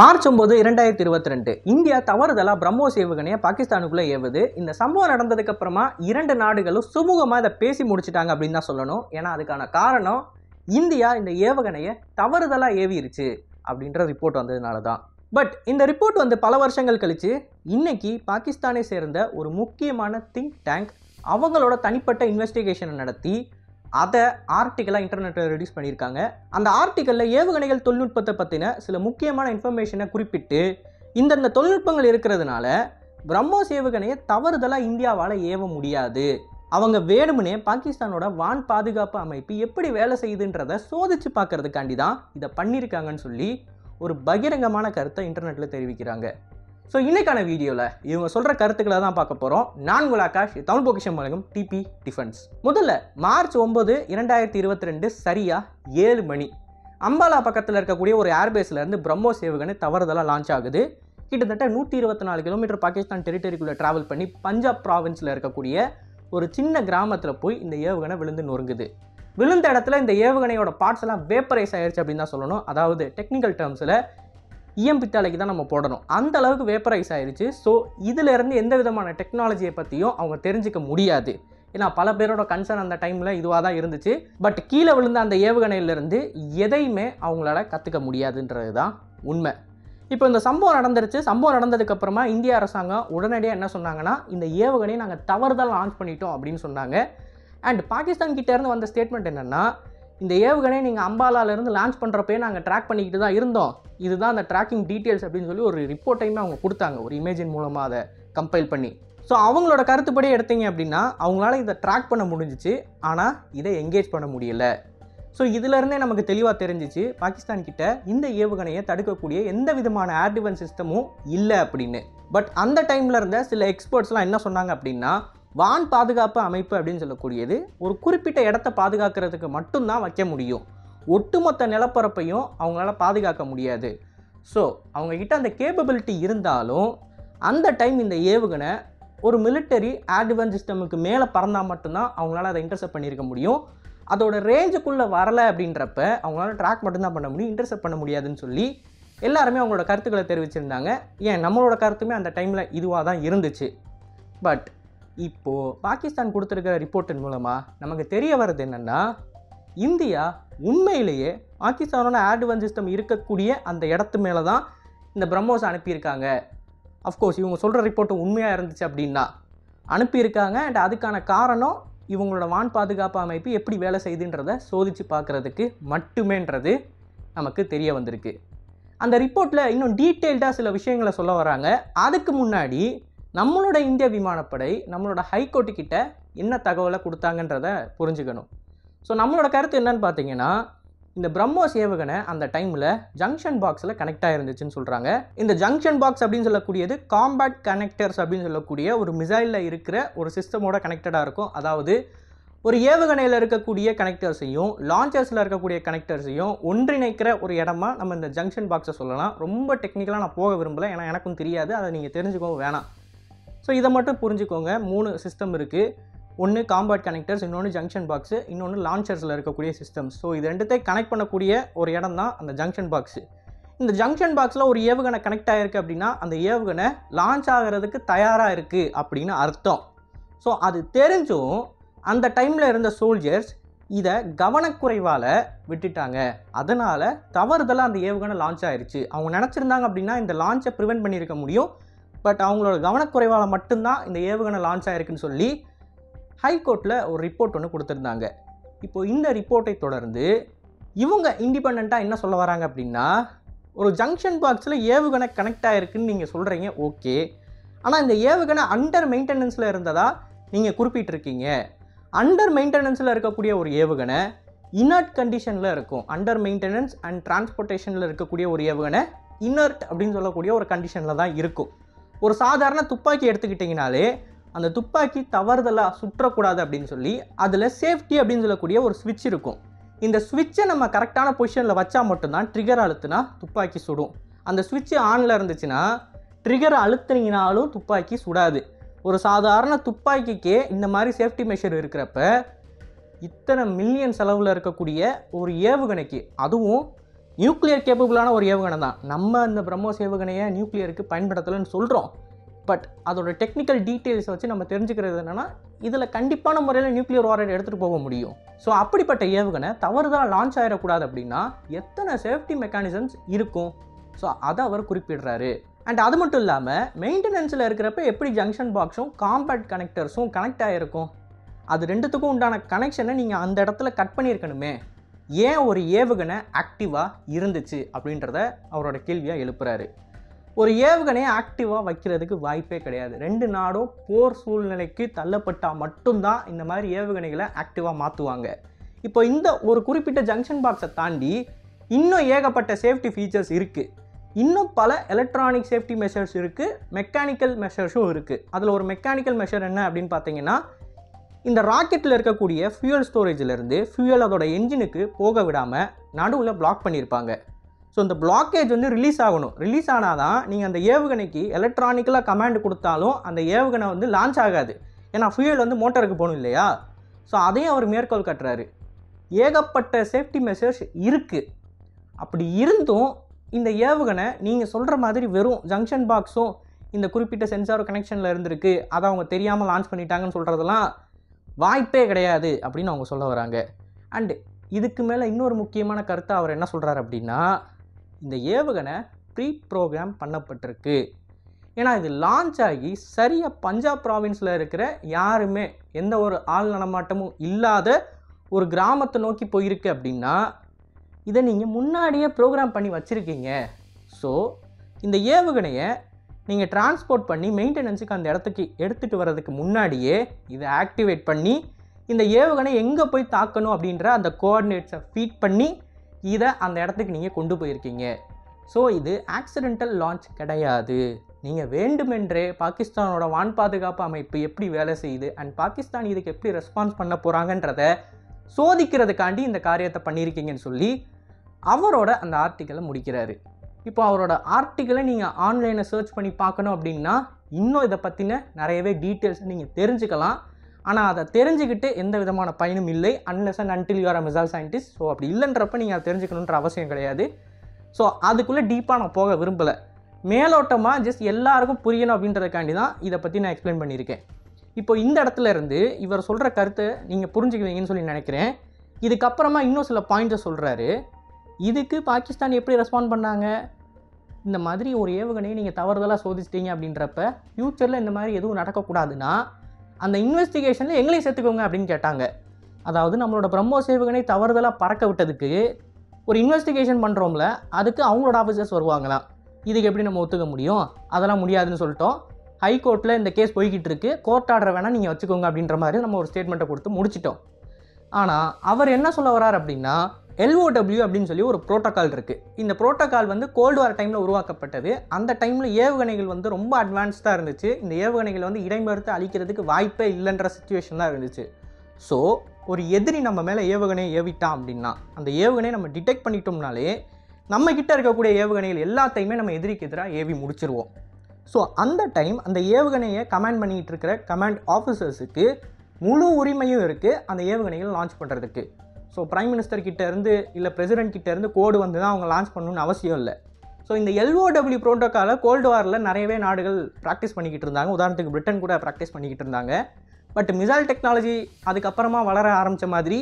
March ஒன்பது இரண்டாயிரத்தி இருபத்தி ரெண்டு இந்தியா தவறுதலா பிரம்மோஸ் ஏவுகணையை பாகிஸ்தானுக்குள்ள ஏவுது. இந்த சம்பவம் நடந்ததுக்கு அப்புறமா இரண்டு நாடுகளும் சுமூகமா இதை பேசி முடிச்சிட்டாங்க அப்படின்னு தான் சொல்லணும். ஏன்னா அதுக்கான காரணம் இந்தியா இந்த ஏவுகணையை தவறுதலா ஏவிருச்சு அப்படின்ற ரிப்போர்ட் வந்ததுனால தான். பட் இந்த ரிப்போர்ட் வந்து பல வருஷங்கள் கழிச்சு இன்னைக்கு பாகிஸ்தானை சேர்ந்த ஒரு முக்கியமான திங்க் டேங்க் அவங்களோட தனிப்பட்ட இன்வெஸ்டிகேஷனை நடத்தி அதை ஆர்டிக்கலாக இன்டர்நெட்டில் ரெடியூஸ் பண்ணியிருக்காங்க. அந்த ஆர்டிக்கலில் ஏவுகணைகள் தொழில்நுட்பத்தை பற்றின சில முக்கியமான இன்ஃபர்மேஷனை குறிப்பிட்டு இந்தந்த தொழில்நுட்பங்கள் இருக்கிறதுனால பிரம்மோஸ் ஏவுகணையை தவறுதலாக இந்தியாவால் ஏவ முடியாது. அவங்க வேணும்னே பாகிஸ்தானோட வான் பாதுகாப்பு அமைப்பு எப்படி வேலை செய்யுதுன்றதை சோதிச்சு பார்க்கறதுக்காண்டி தான் இதை பண்ணியிருக்காங்கன்னு சொல்லி ஒரு பகிரங்கமான கருத்தை இன்டர்நெட்டில் தெரிவிக்கிறாங்க. ஸோ இன்றைக்கான வீடியோவில் இவங்க சொல்கிற கருத்துக்களை தான் பார்க்க போகிறோம் நான் உங்கள் ஆகாஷ் தமிழ் பொக்கிஷம் வழங்கும் டிபி டிஃபென்ஸ் முதல்ல மார்ச் ஒம்பது இரண்டாயிரத்தி இருபத்தி ரெண்டு சரியாக ஏழு மணி. அம்பாலா பக்கத்தில் இருக்கக்கூடிய ஒரு ஏர்பேஸ்லேருந்து பிரம்மோஸ் ஏவுகணை தவறுதலாக லான்ச் ஆகுது. கிட்டத்தட்ட நூற்றி இருபத்தி நாலு கிலோமீட்டர் பாகிஸ்தான் டெரிட்டரிக்குள்ளே ட்ராவல் பண்ணி பஞ்சாப் ப்ராவின்ஸில் இருக்கக்கூடிய ஒரு சின்ன கிராமத்தில் போய் இந்த ஏவுகணை விழுந்து நொறுங்குது. விழுந்த இடத்துல இந்த ஏவுகணையோட பார்ட்ஸ் எல்லாம் வேப்பரைஸ் ஆயிடுச்சு அப்படின்னு தான் சொல்லணும். அதாவது டெக்னிக்கல் டேர்ம்ஸில் இஎம்பித்தாலைக்கு தான் நம்ம போடணும். அந்த அளவுக்கு வேப்பரைஸ் ஆயிடுச்சு ஸோ இதிலேருந்து எந்த விதமான டெக்னாலஜியை பற்றியும் அவங்க தெரிஞ்சுக்க முடியாது. ஏன்னா பல பேரோட கன்சர்ன் அந்த டைமில் இதுவாக தான் இருந்துச்சு. பட் கீழே விழுந்த அந்த ஏவுகணையிலேருந்து எதையுமே அவங்களால கற்றுக்க முடியாதுன்றது தான் உண்மை. இப்போ இந்த சம்பவம் நடந்துருச்சு. சம்பவம் நடந்ததுக்கப்புறமா இந்திய அரசாங்கம் உடனடியாக என்ன சொன்னாங்கன்னா இந்த ஏவுகணையை நாங்கள் தவறுதல் லான்ச் பண்ணிட்டோம் அப்படின்னு சொன்னாங்க. அண்ட் பாகிஸ்தான் கிட்டேருந்து வந்த ஸ்டேட்மெண்ட் என்னென்னா இந்த ஏவுகணையை நீங்கள் அம்பாலாலேருந்து லான்ச் பண்ணுறப்பே நாங்கள் ட்ராக் பண்ணிக்கிட்டு தான் இருந்தோம். இதுதான் அந்த ட்ராக்கிங் டீட்டெயில்ஸ் அப்படின்னு சொல்லி ஒரு ரிப்போர்ட்டையுமே அவங்க கொடுத்தாங்க. ஒரு இமேஜின் மூலமாக அதை கம்பைல் பண்ணி. ஸோ அவங்களோட கருத்துப்படி எடுத்தீங்க அப்படின்னா அவங்களால இதை ட்ராக் பண்ண முடிஞ்சிச்சு. ஆனால் இதை எங்கேஜ் பண்ண முடியலை. ஸோ இதுலேருந்தே நமக்கு தெளிவாக தெரிஞ்சிச்சு பாகிஸ்தான் கிட்ட இந்த ஏவுகணையை தடுக்கக்கூடிய எந்த விதமான ஏர் டிஃபென்ஸ் சிஸ்டமும் இல்லை அப்படின்னு. பட் அந்த டைமில் இருந்த சில எக்ஸ்பர்ட்ஸ்லாம் என்ன சொன்னாங்க அப்படின்னா வான் பாதுகாப்பு அமைப்பு அப்படின்னு சொல்லக்கூடியது ஒரு குறிப்பிட்ட இடத்த பாதுகாக்கிறதுக்கு மட்டும்தான் வைக்க முடியும். ஒட்டுமொத்த நிலப்பரப்பையும் அவங்களால பாதுகாக்க முடியாது. ஸோ அவங்கக்கிட்ட அந்த கேப்பபிலிட்டி இருந்தாலும் அந்த டைம் இந்த ஏவுகணை ஒரு மிலிட்டரி ஏர் சிஸ்டமுக்கு மேலே பறந்தால் மட்டும்தான் அவங்களால அதை இன்டர்செப்ட் பண்ணியிருக்க முடியும். அதோட ரேஞ்சுக்குள்ளே வரலை அப்படின்றப்ப அவங்களால ட்ராக் மட்டும்தான் பண்ண முடியும் இன்டர்செப்ட் பண்ண முடியாதுன்னு சொல்லி எல்லாருமே அவங்களோட கருத்துக்களை தெரிவிச்சிருந்தாங்க. ஏன்? நம்மளோட கருத்துமே அந்த டைமில் இதுவாக தான் இருந்துச்சு. பட் இப்போது பாகிஸ்தான் கொடுத்துருக்கிற ரிப்போர்ட்டின் மூலமாக நமக்கு தெரிய வர்றது என்னென்னா இந்தியா உண்மையிலேயே பாகிஸ்தானோட ஏர் சிஸ்டம் இருக்கக்கூடிய அந்த இடத்து மேலே தான் இந்த பிரம்மோஸ் அனுப்பியிருக்காங்க. அஃப்கோர்ஸ் இவங்க சொல்கிற ரிப்போர்ட்டு உண்மையாக இருந்துச்சு அப்படின்னா அனுப்பியிருக்காங்க. அண்ட் அதுக்கான காரணம் இவங்களோட வான் பாதுகாப்பு அமைப்பு எப்படி வேலை செய்யுதுன்றதை சோதித்து பார்க்குறதுக்கு மட்டுமேன்றது நமக்கு தெரிய வந்திருக்கு. அந்த ரிப்போர்ட்டில் இன்னும் டீட்டெயில்டாக சில விஷயங்களை சொல்ல வராங்க. அதுக்கு முன்னாடி நம்மளோட இந்திய விமானப்படை நம்மளோட ஹைகோர்ட்டு கிட்ட என்ன தகவலை கொடுத்தாங்கன்றத புரிஞ்சுக்கணும். ஸோ நம்மளோட கருத்து என்னன்னு பார்த்தீங்கன்னா இந்த பிரம்மோஸ் ஏவுகணை அந்த டைமில் ஜங்ஷன் பாக்ஸில் கனெக்ட் ஆகிருந்துச்சுன்னு சொல்கிறாங்க இந்த ஜங்ஷன் பாக்ஸ் அப்படின்னு சொல்லக்கூடியது காம்பேட் கனெக்டர்ஸ் அப்படின்னு சொல்லக்கூடிய ஒரு மிசைலில் இருக்கிற ஒரு சிஸ்டமோட கனெக்டடாக இருக்கும். அதாவது ஒரு ஏவுகணையில் இருக்கக்கூடிய கனெக்டர்ஸையும் லான்ச்சர்ஸில் இருக்கக்கூடிய கனெக்டர்ஸையும் ஒன்றிணைக்கிற ஒரு இடமா நம்ம இந்த ஜங்ஷன் பாக்ஸை சொல்லலாம். ரொம்ப டெக்னிக்கலாக நான் போக விரும்பலை. ஏன்னா எனக்கும் தெரியாது. அதை நீங்கள் தெரிஞ்சுக்கவும் வேணாம். ஸோ இதை மட்டும் புரிஞ்சுக்கோங்க. மூணு சிஸ்டம் இருக்குது ஒன்று காம்பேட் கனெக்டர்ஸ் இன்னொன்று ஜங்ஷன் பாக்ஸு இன்னொன்று லான்ச்சர்ஸில் இருக்கக்கூடிய சிஸ்டம்ஸ் ஸோ இது ரெண்டுத்தையும் கனெக்ட் பண்ணக்கூடிய ஒரு இடம் தான் அந்த ஜங்ஷன் பாக்ஸு இந்த ஜங்ஷன் பாக்ஸில் ஒரு ஏவுகணை கனெக்ட் ஆகிருக்கு அப்படின்னா அந்த ஏவுகணை லான்ச் ஆகிறதுக்கு தயாராக இருக்குது அப்படின்னு அர்த்தம். ஸோ அது தெரிஞ்சும் அந்த டைமில் இருந்த சோல்ஜர்ஸ் இதை கவனக்குறைவால் விட்டுட்டாங்க. அதனால் தவறுதலாக அந்த ஏவுகணை லான்ச் ஆயிடுச்சு அவங்க நினச்சிருந்தாங்க அப்படின்னா இந்த லான்ச்சை ப்ரிவெண்ட் பண்ணியிருக்க முடியும். பட் அவங்களோட கவனக்குறைவால் மட்டும்தான் இந்த ஏவுகணை லான்ச் ஆயிருக்குன்னு சொல்லி ஹைகோர்ட்டில் ஒரு ரிப்போர்ட் ஒன்று கொடுத்துருந்தாங்க. இப்போது இந்த ரிப்போர்ட்டை தொடர்ந்து இவங்க இண்டிபெண்ட்டாக என்ன சொல்ல வராங்க அப்படின்னா ஒரு ஜங்ஷன் பாக்ஸில் ஏவுகணை கனெக்ட் ஆகிருக்குன்னு நீங்கள் சொல்கிறீங்க ஓகே ஆனால் இந்த ஏவுகணை அண்டர் மெயின்டெனன்ஸில் இருந்ததா நீங்கள் குறிப்பிட்டிருக்கீங்க. அண்டர் மெயின்டெனன்ஸில் இருக்கக்கூடிய ஒரு ஏவுகணை இனர்ட் கண்டிஷனில் இருக்கும். அண்டர் மெயின்டெனன்ஸ் அண்ட் டிரான்ஸ்போர்ட்டேஷனில் இருக்கக்கூடிய ஒரு ஏவுகணை இனர்ட் அப்படின்னு சொல்லக்கூடிய ஒரு கண்டிஷனில் தான் இருக்கும். ஒரு சாதாரண துப்பாக்கி எடுத்துக்கிட்டிங்கனாலே அந்த துப்பாக்கி தவறுதலாக சுற்றக்கூடாது அப்படின்னு சொல்லி அதில் சேஃப்டி அப்படின்னு சொல்லக்கூடிய ஒரு ஸ்விட்ச் இருக்கும். இந்த சுவிட்சை நம்ம கரெக்டான பொசிஷனில் வச்சால் மட்டும்தான் ட்ரிகர் அழுத்துனா துப்பாக்கி சுடும். அந்த ஸ்விட்ச் ஆனில் இருந்துச்சுன்னா ட்ரிகர் அழுத்துனீங்கனாலும் துப்பாக்கி சுடாது. ஒரு சாதாரண துப்பாக்கிக்கே இந்த மாதிரி சேஃப்டி மெஷர் இருக்கிறப்ப இத்தனை மில்லியன் செலவில் இருக்கக்கூடிய ஒரு ஏவுகணைக்கு அதுவும் நியூக்ளியர் கேப்பபிளான ஒரு ஏவுகணை தான். நம்ம இந்த பிரம்மோஸ் ஏவுகணையை நியூக்ளியருக்கு பயன்படுத்தலைன்னு சொல்கிறோம் பட் அதோட டெக்னிக்கல் டீட்டெயில்ஸை வச்சு நம்ம தெரிஞ்சுக்கிறது என்னென்னா இதில் கண்டிப்பான முறையில் நியூக்ளியர் வாரட் எடுத்துகிட்டு போக முடியும். ஸோ அப்படிப்பட்ட ஏவுகணை தவறுதலாக லான்ச் ஆகிடக்கூடாது அப்படின்னா எத்தனை சேஃப்டி மெக்கானிசம்ஸ் இருக்கும்? ஸோ அதை அவர் குறிப்பிடுறாரு. அண்ட் அது மட்டும் இல்லாமல் மெயின்டெனன்ஸில் இருக்கிறப்ப எப்படி ஜங்ஷன் பாக்ஸும் காம்பேக்ட் கனெக்டர்ஸும் கனெக்ட் ஆகிருக்கும் அது ரெண்டுத்துக்கும் உண்டான கனெக்ஷனை நீங்கள் அந்த இடத்துல கட் பண்ணியிருக்கணுமே. ஏன் ஒரு ஏவுகணை ஆக்டிவாக இருந்துச்சு அப்படின்றத அவரோட கேள்வியாக எழுப்புறாரு. ஒரு ஏவுகணையை ஆக்டிவாக வைக்கிறதுக்கு வாய்ப்பே கிடையாது. ரெண்டு நாடும் போர் சூழ்நிலைக்கு தள்ளப்பட்டால் மட்டும்தான் இந்த மாதிரி ஏவுகணைகளை ஆக்டிவாக மாற்றுவாங்க இப்போ இந்த ஒரு குறிப்பிட்ட ஜங்ஷன் பாக்ஸை தாண்டி இன்னும் ஏகப்பட்ட சேஃப்டி ஃபீச்சர்ஸ் இருக்குது இன்னும் பல எலக்ட்ரானிக் சேஃப்டி மெஷர்ஸ் இருக்குது மெக்கானிக்கல் மெஷர்ஸும் இருக்குது அதில் ஒரு மெக்கானிக்கல் மெஷர் என்ன அப்படின்னு பார்த்தீங்கன்னா இந்த ராக்கெட்டில் இருக்கக்கூடிய ஃபியூயல் ஸ்டோரேஜிலேருந்து ஃபியூயல் அதோட என்ஜினுக்கு போக விடாமல் நடுவில் பிளாக் பண்ணியிருப்பாங்க. ஸோ இந்த பிளாக்கேஜ் வந்து ரிலீஸ் ஆகணும். ரிலீஸ் ஆனால் தான் நீங்கள் அந்த ஏவுகணைக்கு எலக்ட்ரானிக்கலாக கமாண்ட் கொடுத்தாலும் அந்த ஏவுகணை வந்து லான்ச் ஆகாது. ஏன்னா ஃபியூயல் வந்து மோட்டருக்கு போகணும் இல்லையா? ஸோ அதையும் அவர் மேற்கோள் கட்டுறாரு. ஏகப்பட்ட சேஃப்டி மெஷர்ஸ் இருக்குது அப்படி இருந்தும் இந்த ஏவுகணை நீங்கள் சொல்கிற மாதிரி வெறும் ஜங்ஷன் பாக்ஸும் இந்த குறிப்பிட்ட சென்சார் கனெக்ஷனில் இருந்திருக்கு. அதை அவங்க தெரியாமல் லான்ச் பண்ணிட்டாங்கன்னு சொல்கிறதெல்லாம் வாய்ப்பே கிடையாது அப்படின்னு அவங்க சொல்ல வராங்க. அண்டு இதுக்கு மேலே இன்னொரு முக்கியமான கருத்தை அவர் என்ன சொல்கிறார் அப்படின்னா இந்த ஏவுகணை ப்ரீ ப்ரோக்ராம் பண்ணப்பட்டிருக்கு. ஏன்னா இது லான்ச் ஆகி சரியாக பஞ்சாப் ப்ராவின்ஸில் இருக்கிற யாருமே எந்த ஒரு ஆள் நடமாட்டமும் இல்லாத ஒரு கிராமத்தை நோக்கி போயிருக்கு அப்படின்னா இதை நீங்கள் முன்னாடியே ப்ரோக்ராம் பண்ணி வச்சுருக்கீங்க. ஸோ இந்த ஏவுகணையை நீங்கள் டிரான்ஸ்போர்ட் பண்ணி மெயின்டெனன்ஸுக்கு அந்த இடத்துக்கு எடுத்துகிட்டு வர்றதுக்கு முன்னாடியே இதை ஆக்டிவேட் பண்ணி இந்த ஏவுகணை எங்கே போய் தாக்கணும் அப்படின்ற அந்த கோஆர்டினேட்ஸை ஃபீட் பண்ணி இதை அந்த இடத்துக்கு நீங்கள் கொண்டு போயிருக்கீங்க. ஸோ இது ஆக்சிடென்டல் லான்ச் கிடையாது. நீங்கள் வேண்டுமென்றே பாகிஸ்தானோட வான் பாதுகாப்பு அமைப்பு எப்படி வேலை செய்யுது அண்ட் பாகிஸ்தான் இதுக்கு எப்படி ரெஸ்பான்ஸ் பண்ண போகிறாங்கன்றத சோதிக்கிறதுக்காண்டி இந்த காரியத்தை பண்ணியிருக்கீங்கன்னு சொல்லி அவரோட அந்த ஆர்டிக்கலை முடிக்கிறாரு. இப்போ அவரோட ஆர்டிக்கலை நீங்கள் ஆன்லைனில் சர்ச் பண்ணி பார்க்கணும் அப்படின்னா இன்னும் இதை பற்றின நிறையவே டீட்டெயில்ஸ் நீங்கள் தெரிஞ்சுக்கலாம். ஆனால் அதை தெரிஞ்சுக்கிட்டு எந்த விதமான பயனும் இல்லை unless and until you are a missile scientist so அப்படி இல்லைன்றப்ப நீங்கள் அதை தெரிஞ்சுக்கணுன்ற அவசியம் கிடையாது. ஸோ அதுக்குள்ளே டீப்பாக நான் போக விரும்பலை. மேலோட்டமாக ஜஸ்ட் எல்லாருக்கும் புரியணும் அப்படின்றதுக்காண்டி தான் இதை பற்றி நான் எக்ஸ்பிளைன் பண்ணியிருக்கேன். இப்போ இந்த இடத்துல இருந்து இவர் சொல்கிற கருத்தை நீங்கள் புரிஞ்சுக்குவீங்கன்னு சொல்லி நினைக்கிறேன். இதுக்கப்புறமா இன்னும் சில பாயிண்ட்ஸை சொல்கிறாரு இதுக்கு பாகிஸ்தான் எப்படி ரெஸ்பாண்ட் பண்ணாங்க? இந்த மாதிரி ஒரு ஏவுகணையை நீங்கள் தவறுதலாக சோதிச்சிட்டீங்க அப்படின்றப்ப ஃப்யூச்சரில் இந்த மாதிரி எதுவும் நடக்கக்கூடாதுன்னா அந்த இன்வெஸ்டிகேஷனில் எங்களையும் சேர்த்துக்கோங்க அப்படின்னு கேட்டாங்க. அதாவது நம்மளோட பிரம்மோஸ் ஏவுகணை தவறுதலாக பறக்க விட்டதுக்கு ஒரு இன்வெஸ்டிகேஷன் பண்ணுறோம்ல அதுக்கு அவங்களோட ஆஃபீஸர்ஸ் வருவாங்களாம். இதுக்கு எப்படி நம்ம ஒத்துக்க முடியும்? அதெல்லாம் முடியாதுன்னு சொல்லிட்டோம். ஹை கோர்ட்டில் இந்த கேஸ் போய்கிட்டு இருக்கு. கோர்ட் ஆர்டர் வேணால் நீங்கள் வச்சுக்கோங்க அப்படின்ற மாதிரி நம்ம ஒரு ஸ்டேட்மெண்ட்டை கொடுத்து முடிச்சிட்டோம். ஆனால் அவர் என்ன சொல்ல வரார் அப்படின்னா எல்ஓடபிள்யூ அப்படின்னு சொல்லி ஒரு ப்ரோட்டோக்கால் இருக்குது இந்த ப்ரோட்டோக்கால் வந்து கோல்டு வார் டைமில் உருவாக்கப்பட்டது. அந்த டைமில் ஏவுகணைகள் வந்து ரொம்ப அட்வான்ஸ்டாக இருந்துச்சு. இந்த ஏவுகணைகளை வந்து இடைமறுத்து அழிக்கிறதுக்கு வாய்ப்பே இல்லைன்ற சுச்சுவேஷன் தான் இருந்துச்சு. ஸோ ஒரு எதிரி நம்ம மேலே ஏவுகணையை ஏவிட்டான் அப்படின்னா அந்த ஏவுகணையை நம்ம டிடெக்ட் பண்ணிட்டோம்னாலே நம்ம கிட்ட இருக்கக்கூடிய ஏவுகணைகள் எல்லாத்தையுமே நம்ம எதிரிக்கு எதிராக ஏவி முடிச்சிருவோம். ஸோ அந்த டைம் அந்த ஏவுகணையை கமாண்ட் பண்ணிகிட்டு இருக்கிற கமாண்ட் ஆஃபீஸர்ஸுக்கு முழு உரிமையும் இருக்குது அந்த ஏவுகணைகள் லான்ச் பண்ணுறதுக்கு ஸோ ப்ரைம் மினிஸ்டர் கிட்டேருந்து இல்லை பிரசிடென்ட் கிட்டேருந்து கோடு வந்து தான் அவங்க லான்ச் பண்ணணும்னு அவசியம் இல்லை. ஸோ இந்த எல்ஓடபிள்யூ ப்ரோட்டோக்காலை கோல்டு வாரில் நிறையவே நாடுகள் ப்ராக்டிஸ் பண்ணிக்கிட்டு இருந்தாங்க. உதாரணத்துக்கு பிரிட்டன் கூட ப்ராக்டிஸ் பண்ணிக்கிட்டு இருந்தாங்க. பட் மிசைல் டெக்னாலஜி அதுக்கப்புறமா வளர ஆரம்பித்த மாதிரி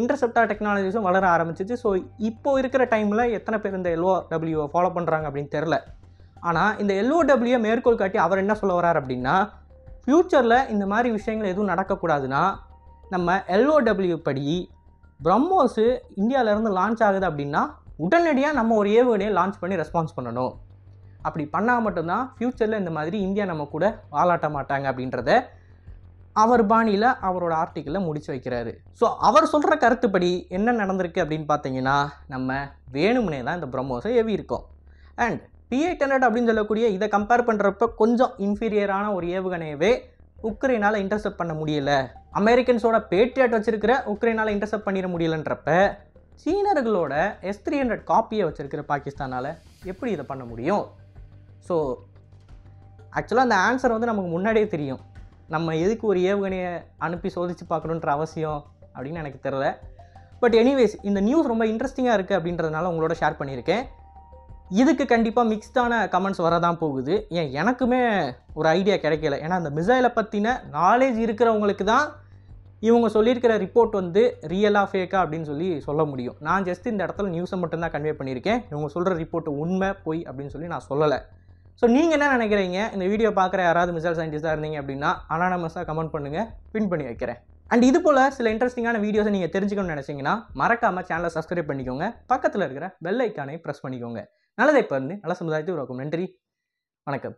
இன்டர்செப்டார் டெக்னாலஜிஸும் வளர ஆரம்பிச்சிச்சு. ஸோ இப்போ இருக்கிற டைமில் எத்தனை பேர் இந்த எல்ஓடபிள்யூவை ஃபாலோ பண்ணுறாங்க அப்படின்னு தெரில ஆனால் இந்த எல்ஓடபிள்யூ மேற்கோள் காட்டி அவர் என்ன சொல்ல வரார் அப்படின்னா ஃப்யூச்சரில் இந்த மாதிரி விஷயங்கள் எதுவும் நடக்கக்கூடாதுன்னா நம்ம எல்ஓடபிள்யூ படி பிரம்மோஸு இந்தியாவிலேருந்து லான்ச் ஆகுது அப்படின்னா உடனடியாக நம்ம ஒரு ஏவுகணையை லான்ச் பண்ணி ரெஸ்பான்ஸ் பண்ணணும். அப்படி பண்ணால் மட்டும்தான் ஃப்யூச்சரில் இந்த மாதிரி இந்தியா நம்ம கூட வாலாட்ட மாட்டாங்க அப்படின்றத அவர் பாணியில் அவரோட ஆர்டிக்கிளில் முடிச்சு வைக்கிறாரு. ஸோ அவர் சொல்கிற கருத்துப்படி என்ன நடந்திருக்கு அப்படின்னு பார்த்தீங்கன்னா நம்ம வேணும்னே தான் இந்த பிரம்மோஸை ஏவி இருக்கோம் அண்ட் பி எயிட் ஹண்ட்ரட் அப்படின்னு சொல்லக்கூடிய இதை கம்பேர் பண்ணுறப்ப கொஞ்சம் இன்ஃபீரியரான ஒரு ஏவுகணையவே உக்ரைனால் இன்டர்செப்ட் பண்ண முடியல. அமெரிக்கன்ஸோட பேட்ரியாட் வச்சிருக்கிற உக்ரைனால் இன்டர்செப்ட் பண்ணிட முடியலன்றப்ப சீனர்களோட எஸ் த்ரீ ஹண்ட்ரட் காப்பியை வச்சுருக்கிற பாகிஸ்தானால் எப்படி இதை பண்ண முடியும்? ஸோ ஆக்சுவலாக அந்த ஆன்சர் வந்து நமக்கு முன்னாடியே தெரியும். நம்ம எதுக்கு ஒரு ஏவுகணையை அனுப்பி சோதித்து பார்க்கணுன்ற அவசியம் அப்படின்னு எனக்கு தெரில பட் எனிவேஸ் இந்த நியூஸ் ரொம்ப இன்ட்ரெஸ்டிங்காக இருக்குது அப்படின்றதுனால உங்களோட ஷேர் பண்ணியிருக்கேன். இதுக்கு கண்டிப்பாக மிக்ஸ்டான கமெண்ட்ஸ் வரதான் போகுது. ஏன் எனக்குமே ஒரு ஐடியா கிடைக்கல. ஏன்னா அந்த மிசைலை பற்றின நாலேஜ் இருக்கிறவங்களுக்கு தான் இவங்க சொல்லியிருக்கிற ரிப்போர்ட் வந்து ரியலாக ஃபேக்கா அப்படின்னு சொல்லி சொல்ல முடியும். நான் ஜஸ்ட் இந்த இடத்துல நியூஸை மட்டும்தான் கன்வே பண்ணியிருக்கேன். இவங்க சொல்கிற ரிப்போர்ட் உண்மை பொய் அப்படின்னு சொல்லி நான் சொல்லலை. ஸோ நீங்கள் என்ன நினைக்கிறீங்க? இந்த வீடியோ பார்க்குற யாராவது மிசைல் சயின்டிஸ்டாக இருந்தீங்க அப்படின்னா அனானமஸாக கமெண்ட் பண்ணுங்கள் பின் பண்ணி வைக்கிறேன். அண்ட் இது போல் சில இன்ட்ரெஸ்டிங்கான வீடியோஸை நீங்கள் தெரிஞ்சுக்கணும்னு நினச்சிங்கன்னா மறக்காமல் சேனலை சப்ஸ்கிரைப் பண்ணிக்கோங்க. பக்கத்தில் இருக்கிற பெல் ஐக்கானை ப்ரெஸ் பண்ணிக்கோங்க. நல்லதை இப்போ நல்ல சமுதாயத்தை உருவாக்கும். நன்றி. வணக்கம்.